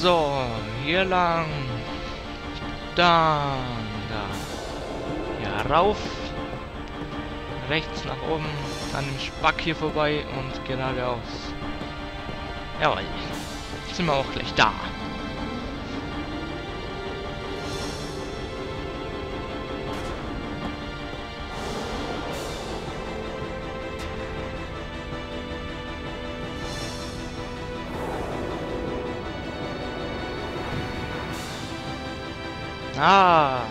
So, hier lang. Dann, da. Ja, rauf. Rechts nach oben, an dem Spack hier vorbei und geradeaus. Jawohl. Jetzt sind wir auch gleich da. Ah.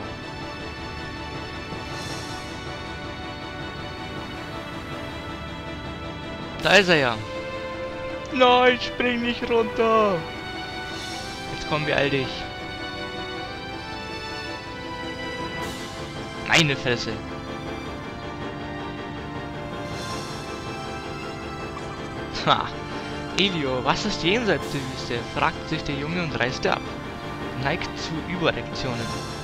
Da ist er ja. Nein, spring nicht runter. Jetzt kommen wir all dich. Meine Fresse. Ha. Elio, was ist jenseits der Wüste? fragt sich der Junge und reißt ab. Neigt zu Überreaktionen.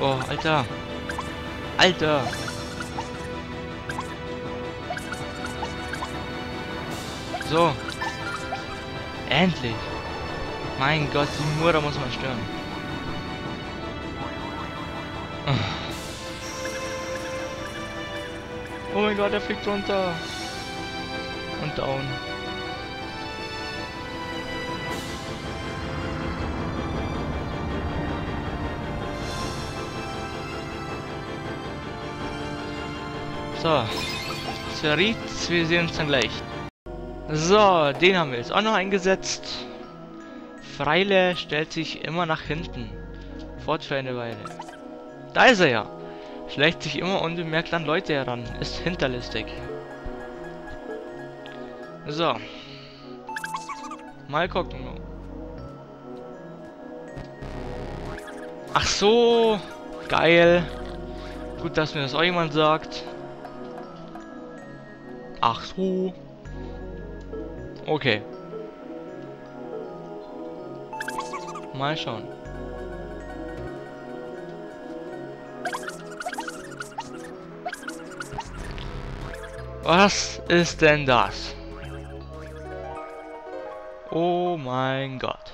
Oh, Alter. Alter. So. Endlich. Mein Gott, die Mura muss man stören. Oh mein Gott, er fliegt runter. Und down. So. Zerit, wir sehen uns dann gleich. So, den haben wir jetzt auch noch eingesetzt. Freile stellt sich immer nach hinten. Fort für eine Weile. Da ist er ja. Schleicht sich immer unbemerkt an Leute heran. Ist hinterlistig. So. Mal gucken. Ach so. Geil. Gut, dass mir das auch jemand sagt. Ach so. Okay. Mal schauen. Was ist denn das? Oh mein Gott.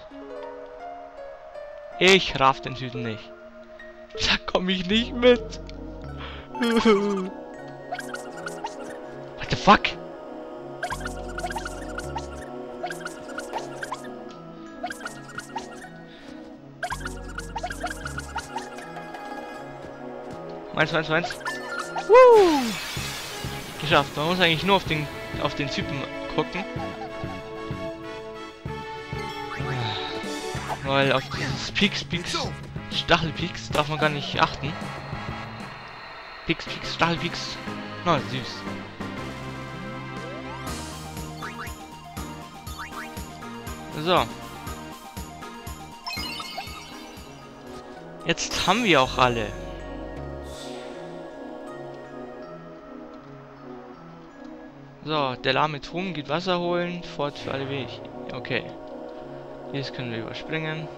Ich raff den Süden nicht. Da komme ich nicht mit. Fuck? Meins, meins, meins. Woo! Geschafft. Man muss eigentlich nur auf den auf den Typen gucken. Weil auf dieses Peaks, Peaks, Stachelpeaks darf man gar nicht achten. Peaks, Peaks, Stachelpeaks. Na, süß. So. Jetzt haben wir auch alle. So, der lahme Turm geht Wasser holen, fort für alle Weg. Okay. Jetzt können wir überspringen.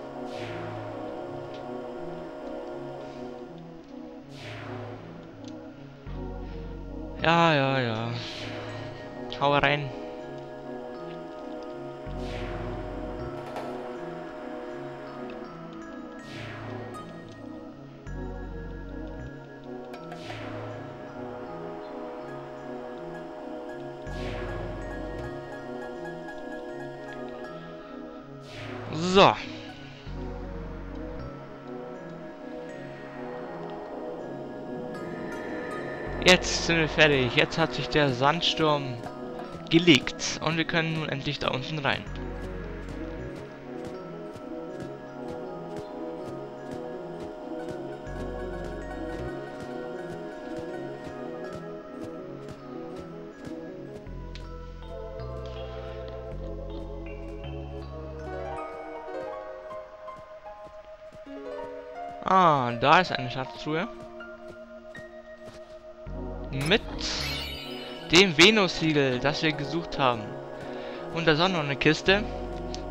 Ja, ja, ja. Hau rein. So. Jetzt sind wir fertig. Jetzt hat sich der Sandsturm gelegt. Und wir können nun endlich da unten rein. Ah, da ist eine Schatztruhe. Mit dem Venus-Siegel, das wir gesucht haben. Und da ist auch noch eine Kiste.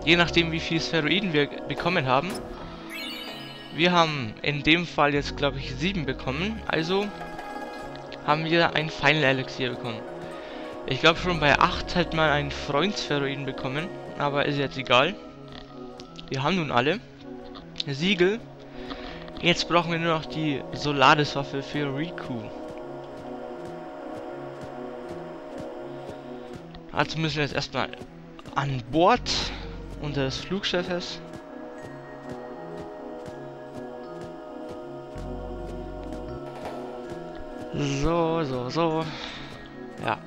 Je nachdem, wie viel Spheroiden wir bekommen haben. Wir haben in dem Fall jetzt, glaube ich, sieben bekommen. Also haben wir ein Final Elixier bekommen. Ich glaube schon bei 8 hat man einen Freundsphäroiden bekommen. Aber ist jetzt egal. Wir haben nun alle. Siegel. Jetzt brauchen wir nur noch die Solaris-Waffe für Riku. Also müssen wir jetzt erstmal an Bord unseres Flugschiffes. So, so, so. Ja.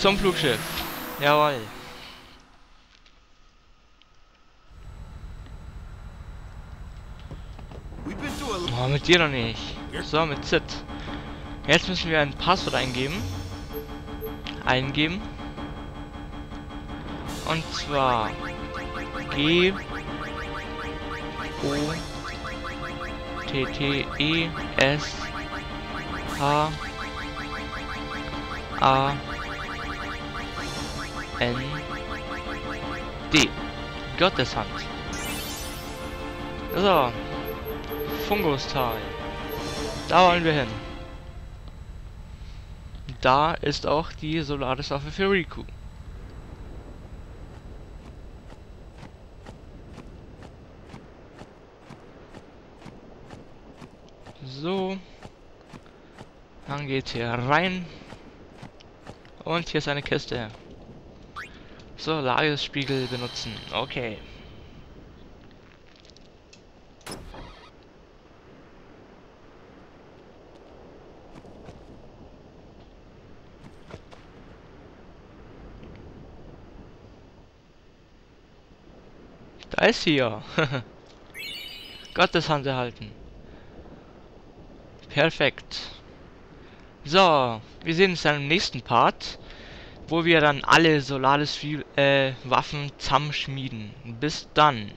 Zum Flugschiff. Jawohl. Oh, mit dir noch nicht. So, mit Zit. Jetzt müssen wir ein Passwort eingeben. Eingeben. Und zwar G O T T E S H A N D. Gotteshand. So. Fungustal. Da wollen wir hin. Da ist auch die Solaris-Waffe für Riku. So. Dann geht's hier rein. Und hier ist eine Kiste. So, Lagerspiegel benutzen. Okay. Da ist sie ja. Gotteshand erhalten. Perfekt. So, wir sehen uns dann im nächsten Part wo wir dann alle Solaris äh, Waffen zusammenschmieden. Bis dann.